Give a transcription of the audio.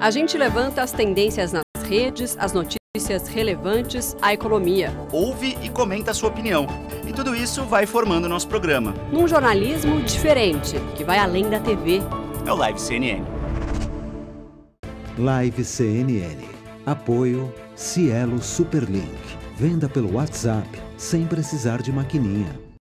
A gente levanta as tendências nas redes, as notícias relevantes, à economia. Ouve e comenta a sua opinião. E tudo isso vai formando o nosso programa. Num jornalismo diferente, que vai além da TV. É o Live CNN. Live CNN. Apoio Cielo Superlink. Venda pelo WhatsApp sem precisar de maquininha.